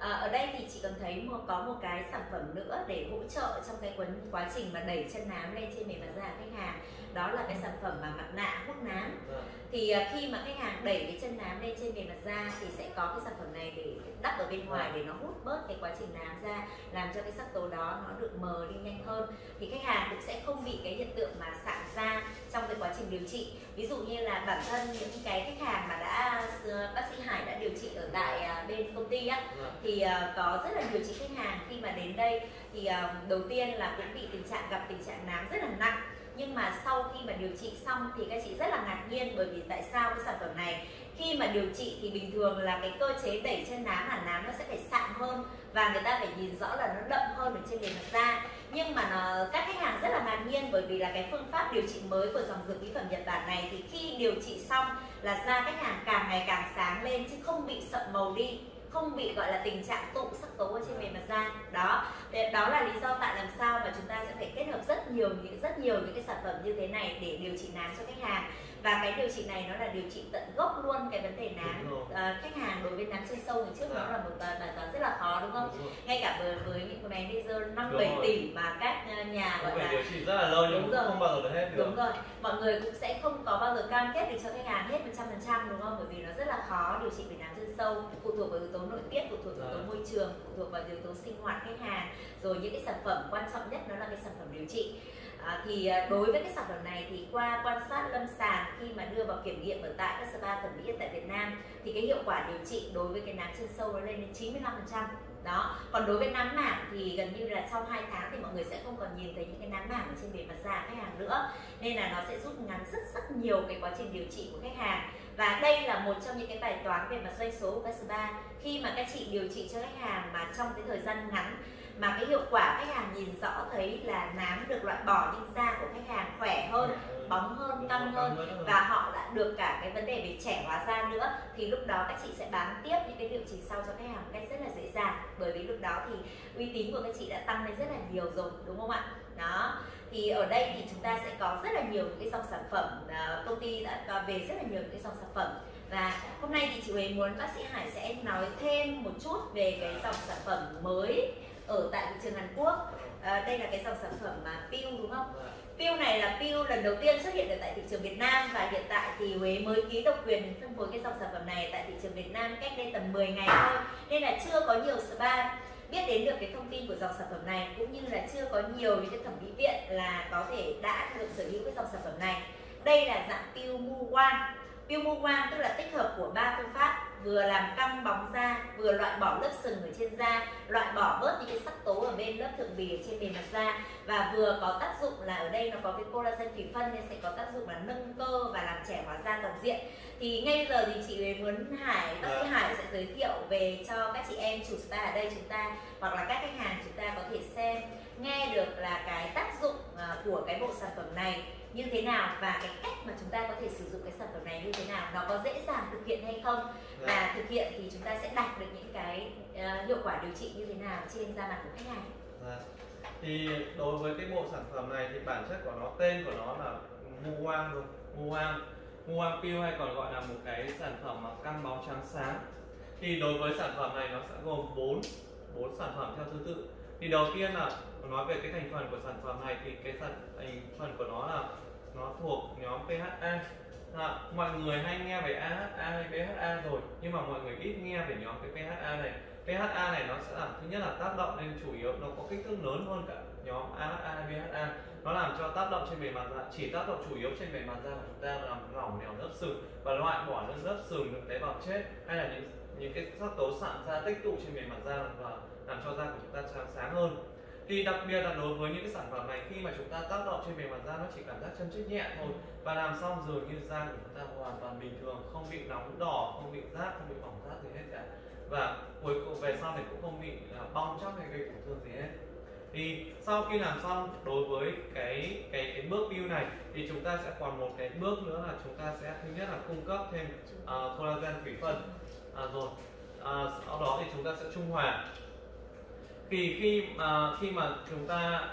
À, ở đây thì chị còn thấy một có một cái sản phẩm nữa để hỗ trợ trong cái quấn quá trình mà đẩy chân nám lên trên bề mặt da khách hàng. Đó là cái sản phẩm mà mặt nạ hút nám. Dạ. thì à, khi mà khách hàng đẩy cái chân nám lên trên bề mặt da thì sẽ có cái sản phẩm này để đắp ở bên ngoài để nó hút bớt cái quá trình nám ra làm cho cái sắc tố đó nó được mờ đi nhanh hơn. Thì khách hàng cũng sẽ không bị cái hiện tượng mà sạm da trong cái quá trình điều trị. Ví dụ như là bản thân những cái khách hàng mà đã bác sĩ Hải đã điều trị ở tại bên công ty á Dạ thì ờ, có rất là nhiều chị khách hàng khi mà đến đây thì ờ, đầu tiên là cũng bị tình trạng gặp tình trạng nám rất là nặng. Nhưng mà sau khi mà điều trị xong thì các chị rất là ngạc nhiên bởi vì tại sao cái sản phẩm này? Khi mà điều trị thì bình thường là cái cơ chế đẩy chân nám là nám nó sẽ phải sạm hơn và người ta phải nhìn rõ là nó đậm hơn ở trên bề mặt da. Nhưng mà nó, các khách hàng rất là ngạc nhiên bởi vì là cái phương pháp điều trị mới của dòng dược mỹ phẩm Nhật Bản này thì khi điều trị xong là da khách hàng càng ngày càng sáng lên chứ không bị sậm màu đi không bị, gọi là, tình trạng tụ sắc tố ở trên bề mặt da. Đó. Đó là lý do tại làm sao mà chúng ta sẽ phải kết hợp rất nhiều những rất nhiều những cái sản phẩm như thế này để điều trị nám cho khách hàng và cái điều trị này nó là điều trị tận gốc luôn cái vấn đề nám. À, khách hàng đối với nám chân sâu ngày trước nó là một bài toán rất là khó đúng không? Đúng ngay cả với với những cái laser năm bảy tỷ mà các ờ, nhà gọi là điều trị rất là lâu nhưng không bao giờ được hết được. đúng rồi. Mọi người cũng sẽ không có bao giờ cam kết được cho khách hàng hết một trăm phần trăm đúng không? Bởi vì nó rất là khó điều trị về nám chân sâu phụ thuộc vào yếu tố nội tiết phụ thuộc vào yếu tố môi trường phụ thuộc vào yếu tố sinh hoạt khách hàng. Rồi những cái sản phẩm quan trọng nhất đó là cái sản phẩm điều trị À, thì ờ, đối với cái sản phẩm này thì qua quan sát lâm sàng khi mà đưa vào kiểm nghiệm ở tại các spa thẩm mỹ tại Việt Nam thì cái hiệu quả điều trị đối với cái nám chân sâu nó lên đến 95% đó còn đối với nám mảng thì gần như là sau 2 tháng thì mọi người sẽ không còn nhìn thấy những cái nám mảng ở trên bề mặt da khách hàng nữa. Nên là nó sẽ rút ngắn rất rất nhiều cái quá trình điều trị của khách hàng. Và đây là một trong những cái bài toán về mặt doanh số của các spa. Khi mà các chị điều trị cho khách hàng mà trong cái thời gian ngắn mà cái hiệu quả khách hàng nhìn rõ thấy là nám được loại bỏ nhưng da của khách hàng khỏe hơn bóng hơn căng hơn và họ đã được cả cái vấn đề về trẻ hóa da nữa. Thì lúc đó các chị sẽ bám tiếp những cái liệu trình sau cho khách hàng một cách rất là dễ dàng. Bởi vì lúc đó thì uy tín của các chị đã tăng lên rất là nhiều rồi đúng không ạ? Đó. Thì ở đây thì chúng ta sẽ có rất là nhiều những cái dòng sản phẩm uh, công ty đã về rất là nhiều những cái dòng sản phẩm. Và hôm nay thì chị Huế muốn bác sĩ Hải sẽ nói thêm một chút về cái dòng sản phẩm mới ở tại thị trường Hàn Quốc. À, đây là cái dòng sản phẩm mà Piu đúng không? Piu này là Piu lần đầu tiên xuất hiện ở tại thị trường Việt Nam và hiện tại thì Huế mới ký độc quyền phân phối cái dòng sản phẩm này tại thị trường Việt Nam cách đây tầm 10 ngày thôi nên là chưa có nhiều spa biết đến được cái thông tin của dòng sản phẩm này cũng như là chưa có nhiều những cái thẩm mỹ viện là có thể đã được sở hữu cái dòng sản phẩm này. Đây là dạng Piu Mu Wan Piu Mu Wan tức là tích hợp của ba phương pháp vừa làm căng bóng da vừa loại bỏ lớp sừng ở trên da loại bỏ bớt những cái sắc tố ở bên lớp thượng bì ở trên bề mặt da. Và vừa có tác dụng là ở đây nó có cái collagen thủy phân nên sẽ có tác dụng là nâng cơ và làm trẻ hóa da toàn diện. Thì ngay bây giờ thì chị muốn Hải bác sĩ dạ. Hải sẽ giới thiệu về cho các chị em chủ spa ở đây chúng ta hoặc là các khách hàng chúng ta có thể xem nghe được là cái tác dụng à, của cái bộ sản phẩm này như thế nào và cái cách mà chúng ta có thể sử dụng cái sản phẩm này như thế nào nó có dễ dàng thực hiện hay không? Và dạ. thực hiện thì chúng ta sẽ đạt được những cái uh, hiệu quả điều trị như thế nào trên da mặt của khách hàng? À. thì đối với cái bộ sản phẩm này thì bản chất của nó tên của nó là Muang rồi Muang Muang Peel hay còn gọi là một cái sản phẩm mà căng bóng trắng sáng. Thì đối với sản phẩm này nó sẽ gồm 4 bốn sản phẩm theo thứ tự thì đầu tiên là nói về cái thành phần của sản phẩm này thì cái sản thành phần của nó là nó thuộc nhóm PHA à, mọi người hay nghe về AHA hay PHA rồi nhưng mà mọi người ít nghe về nhóm cái PHA này. PHA này nó sẽ làm thứ nhất là tác động lên chủ yếu nó có kích thước lớn hơn cả nhóm AHA hay PHA nó làm cho tác động trên bề mặt da chỉ tác động chủ yếu trên bề mặt da của chúng ta làm lỏng nẻo lớp sừng và loại bỏ những lớp sừng những tế bào chết hay là những những cái sắc tố sạm da tích tụ trên bề mặt da và làm cho da của chúng ta sáng sáng hơn. Thì đặc biệt là đối với những cái sản phẩm này khi mà chúng ta tác động trên bề mặt da nó chỉ cảm giác chân chích nhẹ thôi. Và làm xong dường như da của chúng ta hoàn toàn bình thường không bị nóng đỏ không bị rát không bị bỏng rát gì hết cả. Và cuối cùng về sau thì cũng không bị à, bong chóc hay gây tổn thương gì hết. Thì sau khi làm xong đối với cái cái cái bước build này thì chúng ta sẽ còn một cái bước nữa là chúng ta sẽ thứ nhất là cung cấp thêm uh, collagen thủy phân. À, rồi à, sau đó thì chúng ta sẽ trung hòa thì khi mà khi mà chúng ta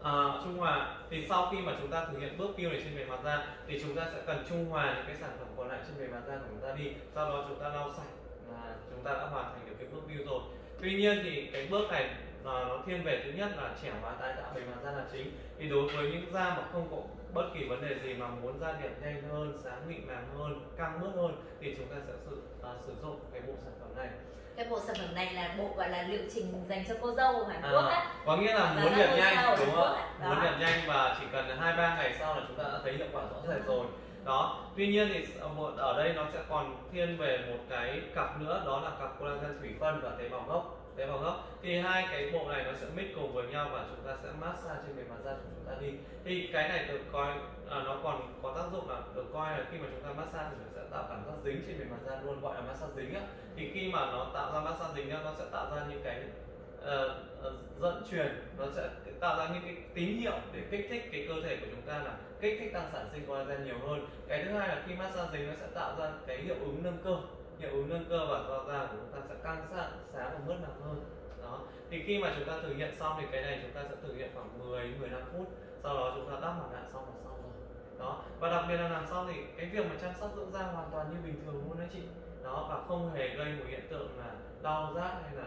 uh, trung hòa thì sau khi mà chúng ta thực hiện bước peel này trên bề mặt da thì chúng ta sẽ cần trung hòa những cái sản phẩm còn lại trên bề mặt da của chúng ta đi. Sau đó chúng ta lau sạch là chúng ta đã hoàn thành được cái bước peel rồi. Tuy nhiên thì cái bước này là nó thiên về thứ nhất là trẻ hóa tái tạo bề mặt da là chính. Thì đối với những da mà không có bất kỳ vấn đề gì mà muốn da đẹp nhanh hơn sáng mịn màng hơn căng mướt hơn thì chúng ta sẽ sử, uh, sử dụng cái bộ sản phẩm này cái bộ sản phẩm này là bộ gọi là liệu trình dành cho cô dâu Hàn Quốc á. À, có nghĩa là muốn đẹp nhanh đúng không? Muốn đẹp nhanh và chỉ cần hai ba ngày sau là chúng ta đã thấy hiệu quả rõ rệt rồi. đó tuy nhiên thì ở đây nó sẽ còn thiên về một cái cặp nữa đó là cặp collagen thủy phân và tế bào gốc tế bào gốc. Thì hai cái bộ này nó sẽ mix cùng với nhau và chúng ta sẽ massage trên bề mặt da của chúng ta đi. Thì cái này được coi à, nó còn có tác dụng là được coi là khi mà chúng ta massage thì tạo cảm giác dính trên bề mặt da luôn gọi là massage dính á. Thì khi mà nó tạo ra massage dính nó sẽ tạo ra những cái ờ, ờ, uh, dẫn truyền nó sẽ tạo ra những cái tín hiệu để kích thích cái cơ thể của chúng ta là kích thích tăng sản sinh collagen nhiều hơn. Cái thứ hai là khi massage dính nó sẽ tạo ra cái hiệu ứng nâng cơ hiệu ứng nâng cơ và do da của chúng ta sẽ căng sáng sáng và mướt nắng hơn. Đó. Thì khi mà chúng ta thực hiện xong thì cái này chúng ta sẽ thực hiện khoảng 10 15 phút sau đó chúng ta đắp mặt nạ xong và xong đó và đặc biệt là làm xong thì cái việc mà chăm sóc dưỡng da hoàn toàn như bình thường luôn đấy chị. Đó và không hề gây một hiện tượng là đau rát hay là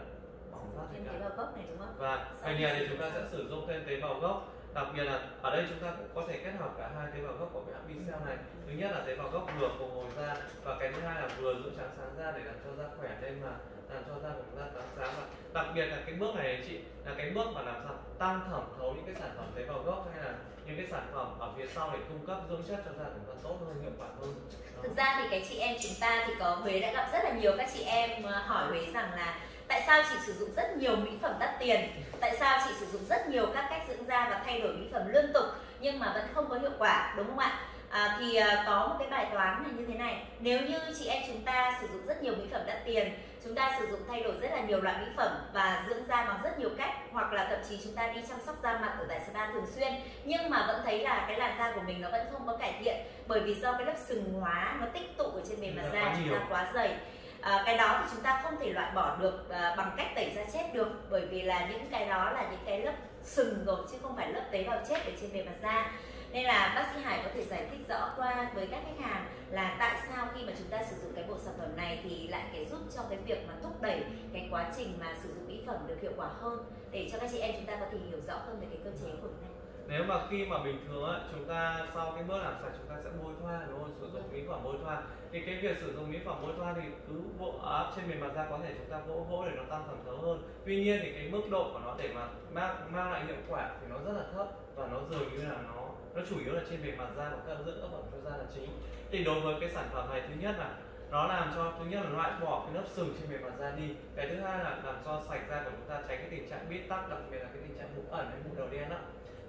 bỏng rát gì cả tế bào gốc này đúng không? Và khi nhà thì chúng ta sẽ sử dụng thêm tế bào gốc đặc biệt là ở đây chúng ta cũng có thể kết hợp cả hai tế bào gốc của cái hãng cell này thứ nhất là tế bào gốc vừa phục hồi da và cái thứ hai là vừa giữ trắng sáng da để làm cho da khỏe lên mà, làm cho da của chúng ta trắng sáng và đặc biệt là cái bước này chị, là cái bước mà làm sao tăng thẩm thấu những cái sản phẩm tế bào gốc hay là những cái sản phẩm ở phía sau để cung cấp dưỡng chất cho da chúng ta tốt hơn, hiệu quả hơn Đó. Thực ra thì cái chị em chúng ta thì có Huế đã gặp rất là nhiều các chị em ờ, hỏi Huế rằng là tại sao chị sử dụng rất nhiều mỹ phẩm đắt tiền, tại sao chị sử dụng rất nhiều các cách dưỡng da và thay đổi mỹ phẩm liên tục nhưng mà vẫn không có hiệu quả đúng không ạ? À, thì ờ, có một cái bài toán là như thế này. Nếu như chị em chúng ta sử dụng rất nhiều mỹ phẩm đắt tiền chúng ta sử dụng thay đổi rất là nhiều loại mỹ phẩm và dưỡng da bằng rất nhiều cách hoặc là thậm chí chúng ta đi chăm sóc da mặt ở tại spa thường xuyên nhưng mà vẫn thấy là cái làn da của mình nó vẫn không có cải thiện bởi vì do cái lớp sừng hóa nó tích tụ ở trên bề mặt da chúng ta quá dày à, cái đó thì chúng ta không thể loại bỏ được à, bằng cách tẩy da chết được. Bởi vì là những cái đó là những cái lớp sừng rồi chứ không phải lớp tế bào chết ở trên bề mặt da. Nên là bác sĩ Hải có thể giải thích rõ qua với các khách hàng là tại sao khi mà chúng ta sử dụng cái bộ sản phẩm này thì lại cái giúp cho cái việc mà thúc đẩy cái quá trình mà sử dụng mỹ phẩm được hiệu quả hơn. Để cho các chị em chúng ta có thể hiểu rõ hơn về cái cơ chế của nó. này nếu mà khi mà bình thường á chúng ta sau cái bước làm sạch chúng ta sẽ bôi thoa đúng không? Sử dụng mỹ phẩm bôi thoa. Thì cái việc sử dụng mỹ phẩm bôi thoa thì cứ vỗ à, trên bề mặt da có thể chúng ta vỗ vỗ để nó tăng thẩm thấu hơn. Tuy nhiên thì cái mức độ của nó để mà mang mang lại hiệu quả thì nó rất là thấp và nó dường như là nó nó chủ yếu là trên bề mặt da và các dưỡng ẩm cho da là chính. Thì đối với cái sản phẩm này thứ nhất là nó làm cho thứ nhất là loại bỏ cái lớp sừng trên bề mặt da đi. Cái thứ hai là làm cho sạch da của chúng ta tránh cái tình trạng bít tắc đặc biệt là cái tình trạng mụn ẩn hay mụn đầu đen đó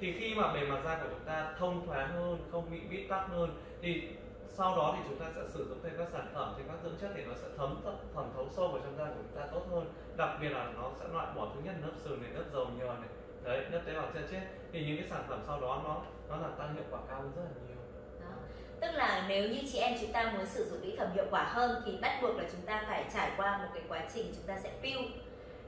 thì khi mà bề mặt da của chúng ta thông thoáng hơn không bị bít tắc hơn thì sau đó thì chúng ta sẽ sử dụng thêm các sản phẩm thêm các dưỡng chất thì nó sẽ thấm thẩm thấu sâu vào trong da của chúng ta tốt hơn đặc biệt là nó sẽ loại bỏ thứ nhất lớp sừng này lớp dầu nhờ này đấy lớp tế bào chân chết thì những cái sản phẩm sau đó nó nó làm tăng hiệu quả cao hơn rất là nhiều Đó. Tức là nếu như chị em chúng ta muốn sử dụng mỹ phẩm hiệu quả hơn thì bắt buộc là chúng ta phải trải qua một cái quá trình chúng ta sẽ peel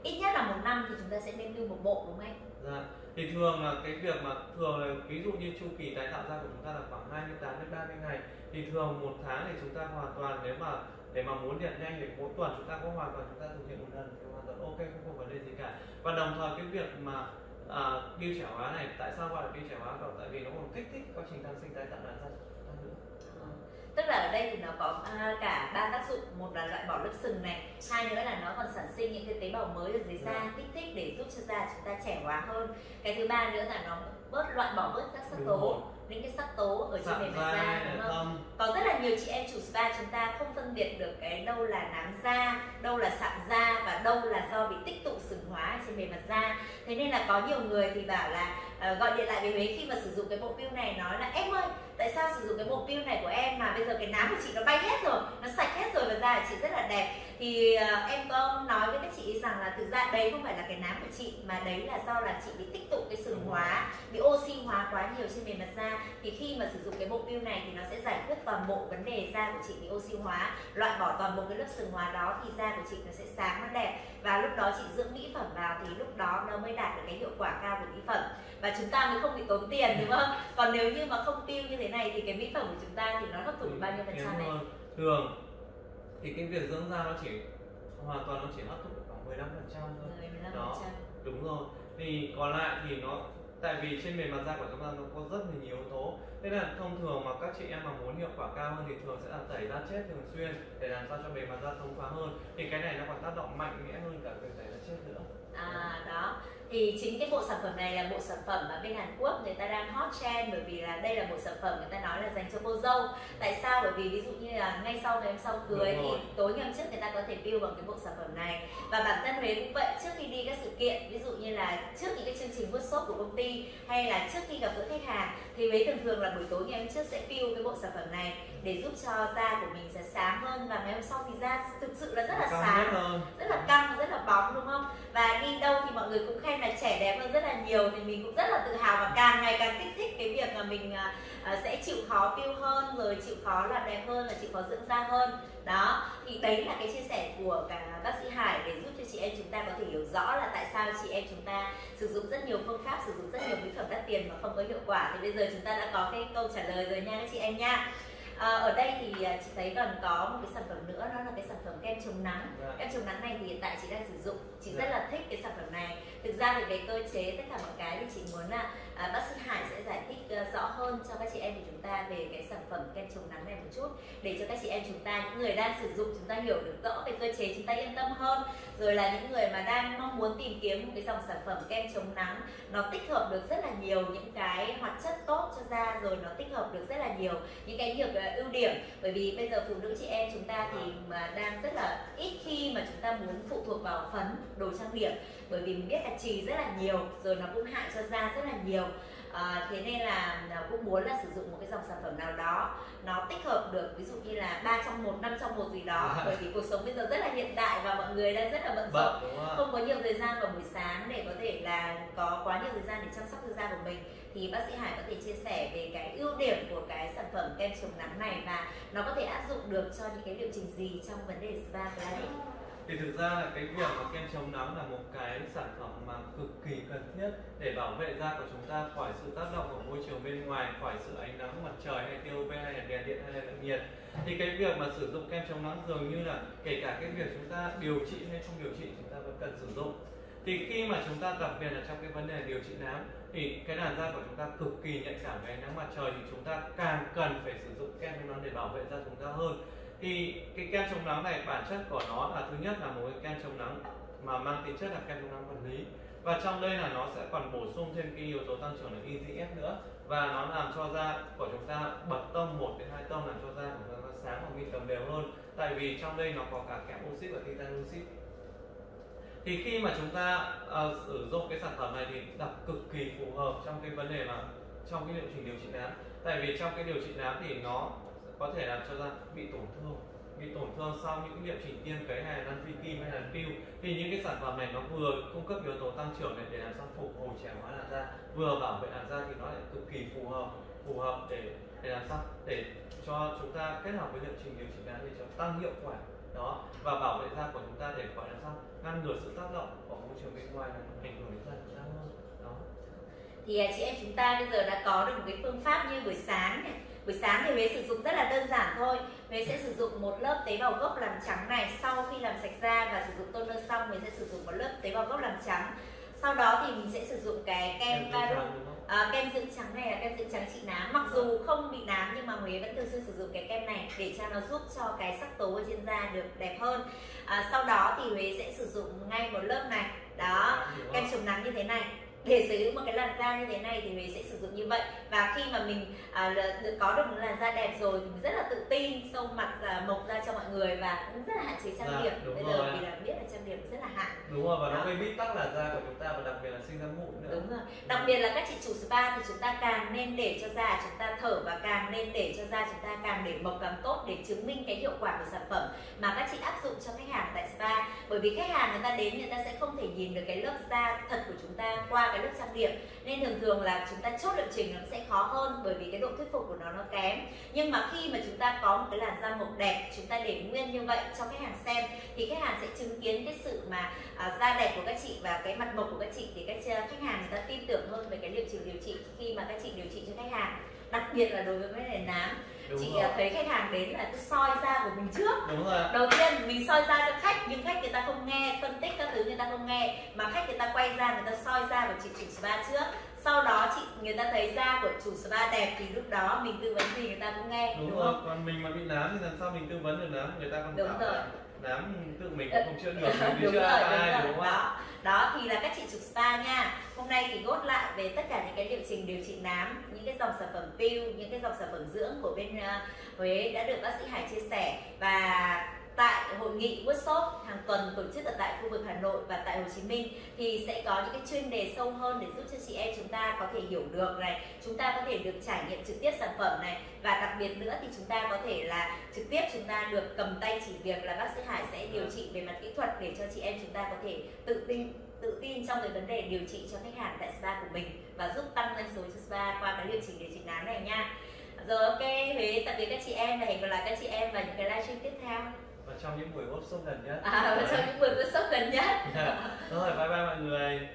ít nhất là một năm thì chúng ta sẽ nên peel một bộ đúng không anh? Dạ. Thì thường là cái việc mà thường là ví dụ như chu kỳ tái tạo da của chúng ta là khoảng 28 đến 30 ngày thì thường một tháng thì chúng ta hoàn toàn nếu mà để mà muốn điện nhanh thì mỗi tuần chúng ta có hoàn toàn chúng ta thực hiện một lần thì hoàn toàn ok không có vấn đề gì cả. Và đồng thời cái việc mà à, biêu trẻ hóa này tại sao gọi là tiêu trẻ hóa? Bởi tại vì nó còn kích thích quá trình tăng sinh tái tạo làn da của chúng ta nữa Ờ. Tức là ở đây thì nó có à, cả ba tác dụng. Một là loại bỏ lớp sừng này, hai nữa là nó còn sản sinh những cái tế bào mới ở dưới da, kích thích để giúp cho da chúng ta trẻ hóa hơn. Cái thứ ba nữa là nó bớt loại bỏ bớt các sắc Đúng tố rồi. những cái sắc tố ở trên bề mặt da đúng không? có rất là nhiều chị em chủ spa chúng ta không phân biệt được cái đâu là nám da đâu là sạm da và đâu là do bị tích tụ sừng hóa trên bề mặt da thế nên là có nhiều người thì bảo là ờ, gọi điện lại với Huế khi mà sử dụng cái bộ peel này nói là em ơi tại sao sử dụng cái bộ peel này của em mà bây giờ cái nám của chị nó bay hết rồi nó sạch hết rồi và da của chị rất là đẹp thì ờ, em có nói với các chị rằng là thực ra đấy không phải là cái nám của chị mà đấy là do là chị bị tích tụ cái sừng hóa bị oxy hóa quá nhiều trên bề mặt da thì khi mà sử dụng cái bộ peel này thì nó sẽ giải quyết toàn bộ vấn đề da của chị bị oxy hóa. Loại bỏ toàn bộ cái lớp sừng hóa đó thì da của chị nó sẽ sáng nó đẹp. Và lúc đó chị dưỡng mỹ phẩm vào thì lúc đó nó mới đạt được cái hiệu quả cao của mỹ phẩm. Và chúng ta mới không bị tốn tiền đúng không? Còn nếu như mà không peel như thế này thì cái mỹ phẩm của chúng ta thì nó hấp thụ bao nhiêu phần trăm này? thường thì cái việc dưỡng da nó chỉ hoàn toàn nó chỉ hấp thụ khoảng 15 phần trăm thôi. Mười, mười lăm Đó. phần trăm. đúng rồi. Thì còn lại thì nó tại vì trên bề mặt da của chúng ta nó có rất là nhiều yếu tố. Nên là thông thường mà các chị em mà muốn hiệu quả cao hơn thì thường sẽ là tẩy da chết thường xuyên để làm sao cho bề mặt da thông thoáng hơn. Thì cái này nó còn tác động mạnh mẽ hơn cả việc tẩy da chết nữa. À đó thì chính cái bộ sản phẩm này là bộ sản phẩm mà bên Hàn Quốc người ta đang hot trend bởi vì là đây là bộ sản phẩm người ta nói là dành cho cô dâu. Tại sao? Bởi vì ví dụ như là ngay sau ngày hôm sau cưới thì tối ngày hôm trước người ta có thể peel bằng cái bộ sản phẩm này. Và bản thân Huế cũng vậy trước khi đi các sự kiện ví dụ như là trước những cái chương trình workshop của công ty hay là trước khi gặp gỡ khách hàng thì Huế thường thường là buổi tối ngày hôm trước sẽ peel cái bộ sản phẩm này để giúp cho da của mình sẽ sáng hơn và ngày hôm sau thì da thực sự là rất là Căng sáng hơn. rất là căng rất là bóng đúng không? Và đi đâu thì mọi người cũng khen là trẻ đẹp hơn rất là nhiều thì mình cũng rất là tự hào và càng ngày càng kích thích cái việc là mình à, à, sẽ chịu khó tiêu hơn rồi chịu khó làm đẹp hơn và chịu khó dưỡng da hơn. Đó thì đấy là cái chia sẻ của cả bác sĩ Hải để giúp cho chị em chúng ta có thể hiểu rõ là tại sao chị em chúng ta sử dụng rất nhiều phương pháp sử dụng rất nhiều mỹ phẩm đắt tiền mà không có hiệu quả. Thì bây giờ chúng ta đã có cái câu trả lời rồi nha các chị em nha À, ở đây thì à, chị thấy còn có một cái sản phẩm nữa đó là cái sản phẩm kem chống nắng Dạ. kem chống nắng này thì hiện tại chị đang sử dụng chị Dạ. rất là thích cái sản phẩm này thực ra thì về cơ chế tất cả mọi cái thì chị muốn là à, bác sĩ Hải sẽ giải thích uh, rõ hơn cho các chị em của chúng ta về cái sản phẩm kem chống nắng này một chút để cho các chị em chúng ta những người đang sử dụng chúng ta hiểu được rõ về cơ chế chúng ta yên tâm hơn. Rồi là những người mà đang mong muốn tìm kiếm một cái dòng sản phẩm kem chống nắng nó tích hợp được rất là nhiều những cái hoạt chất tốt cho da rồi nó tích hợp được rất là nhiều những cái nhược ờ, ưu điểm. Bởi vì bây giờ phụ nữ chị em chúng ta thì mà đang rất là ít khi mà chúng ta muốn phụ thuộc vào phấn đồ trang điểm bởi vì mình biết là trì rất là nhiều rồi nó cũng hại cho da rất là nhiều. À, thế nên là à, cũng muốn là sử dụng một cái dòng sản phẩm nào đó nó tích hợp được ví dụ như là ba trong một năm trong một gì đó. Bởi vì cuộc sống bây giờ rất là hiện đại và mọi người đang rất là bận rộn. không có nhiều thời gian vào buổi sáng để có thể là có quá nhiều thời gian để chăm sóc da của mình. Thì bác sĩ Hải có thể chia sẻ về cái ưu điểm của cái sản phẩm kem chống nắng này và nó có thể áp dụng được cho những cái liệu trình gì trong vấn đề spa Planet thì thực ra là cái việc mà kem chống nắng là một cái sản phẩm mà cực kỳ cần thiết để bảo vệ da của chúng ta khỏi sự tác động của môi trường bên ngoài, khỏi sự ánh nắng mặt trời hay tia UV hay là đèn điện hay là nhiệt. Thì cái việc mà sử dụng kem chống nắng dường như là kể cả cái việc chúng ta điều trị hay không điều trị chúng ta vẫn cần sử dụng. Thì khi mà chúng ta đặc biệt là trong cái vấn đề điều trị nám, thì cái làn da của chúng ta cực kỳ nhạy cảm với ánh nắng mặt trời thì chúng ta càng cần phải sử dụng kem chống nắng để bảo vệ da chúng ta hơn thì cái kem chống nắng này bản chất của nó là thứ nhất là một cái kem chống nắng mà mang tính chất là kem chống nắng vật lý. Và trong đây là nó sẽ còn bổ sung thêm cái yếu tố tăng trưởng là EGF nữa. Và nó làm cho da của chúng ta bật tông 1 đến 2 tông làm cho da của chúng ta sáng và mịn đồng đều hơn. Tại vì trong đây nó có cả kẽm oxit và titan oxit. Thì khi mà chúng ta uh, sử dụng cái sản phẩm này thì đặc cực kỳ phù hợp trong cái vấn đề mà trong cái liệu trình điều trị nám. Tại vì trong cái điều trị nám thì nó có thể làm cho da bị tổn thương, bị tổn thương sau những cái liệu trình tiêm cấy hay là năn phi kim hay là peel thì những cái sản phẩm này nó vừa cung cấp yếu tố tăng trưởng này để làm sao phục hồi trẻ hóa làn da, vừa bảo vệ làn da thì nó lại cực kỳ phù hợp phù hợp để để làm sao? Để cho chúng ta kết hợp với liệu trình điều trị nám để cho tăng hiệu quả, đó, và bảo vệ da của chúng ta để, gọi là sao? Ngăn ngừa sự tác động của môi trường bên ngoài, ảnh hưởng đến da chúng ta hơn đó thì à, chị em chúng ta bây giờ đã có được một cái phương pháp như buổi sáng này. Buổi sáng thì Huế sử dụng rất là đơn giản thôi. Huế sẽ sử dụng một lớp tế bào gốc làm trắng này. Sau khi làm sạch da và sử dụng toner xong, Huế sẽ sử dụng một lớp tế bào gốc làm trắng. Sau đó thì mình sẽ sử dụng cái kem? À, kem dưỡng trắng này là kem dưỡng trắng trị nám mặc dù không bị nám nhưng mà Huế vẫn thường xuyên sử dụng cái kem này để cho nó giúp cho cái sắc tố ở trên da được đẹp hơn à, sau đó thì Huế sẽ sử dụng ngay một lớp này đó Đúng kem chống nắng như thế này để sở hữu một cái làn da như thế này thì Huế sẽ sử dụng như vậy và khi mà mình à, được có được một làn da đẹp rồi thì mình rất là tự tin sâu mặt à, mộc ra cho mọi người và cũng rất là hạn chế trang Dạ, điểm bây rồi giờ vì là biết là trang điểm rất là hạn đúng rồi và nó Đó. gây bít tắc làn da của chúng ta và đặc biệt là sinh ra mụn nữa Đúng rồi. Đặc biệt là các chị chủ spa thì chúng ta càng nên để cho da chúng ta thở và càng nên để cho da chúng ta càng để mộc càng tốt để chứng minh cái hiệu quả của sản phẩm mà các chị áp dụng cho khách hàng tại spa. Bởi vì khách hàng người ta đến người ta sẽ không thể nhìn được cái lớp da thật của chúng ta qua cái lớp trang điểm nên thường thường là chúng ta chốt liệu trình nó sẽ khó hơn bởi vì cái độ thuyết phục của nó nó kém. Nhưng mà khi mà chúng ta có một cái làn da mộc đẹp chúng ta để nguyên như vậy cho khách hàng xem thì khách hàng sẽ chứng kiến cái sự mà à, da đẹp của các chị và cái mặt mộc của các chị thì các à, khách hàng người ta tin tưởng hơn về cái liệu trình điều trị khi mà các chị điều trị cho khách hàng đặc biệt là đối với vấn đề nám đúng chị rồi. à, thấy khách hàng đến là cứ soi da của mình trước. Đúng rồi đầu tiên mình soi da cho khách nhưng khách người ta không nghe phân tích các thứ người ta không nghe. Mà khách người ta quay ra người ta soi da của chị chủ spa trước. Sau đó chị người ta thấy da của chủ spa đẹp thì lúc đó mình tư vấn gì người ta cũng nghe đúng, đúng, rồi. không? Còn mình mà bị nám thì làm sao mình tư vấn được nám? Người ta còn Đúng rồi. Nám tự mình cũng không chữa được mình đi đúng chữa rồi, ai đúng rồi. đúng không đó đó thì là các chị chụp spa nha. Hôm nay thì gốt lại về tất cả những cái liệu trình điều trị nám những cái dòng sản phẩm pill những cái dòng sản phẩm dưỡng của bên uh, Huế đã được bác sĩ Hải chia sẻ. Và tại hội nghị workshop hàng tuần tổ chức ở tại khu vực Hà Nội và tại Hồ Chí Minh thì sẽ có những cái chuyên đề sâu hơn để giúp cho chị em chúng ta có thể hiểu được này chúng ta có thể được trải nghiệm trực tiếp sản phẩm này và đặc biệt nữa thì chúng ta có thể là trực tiếp chúng ta được cầm tay chỉ việc là bác sĩ Hải sẽ điều trị về mặt kỹ thuật để cho chị em chúng ta có thể tự tin tự tin trong cái vấn đề điều trị cho khách hàng tại spa của mình và giúp tăng doanh số cho spa qua cái liệu trình điều trị nám này nha. Rồi ok Huế tạm biệt các chị em và hẹn gặp lại các chị em vào những cái livestream tiếp theo trong những buổi workshop gần nhất. À và trong những buổi workshop gần nhất. Rồi bye bye mọi người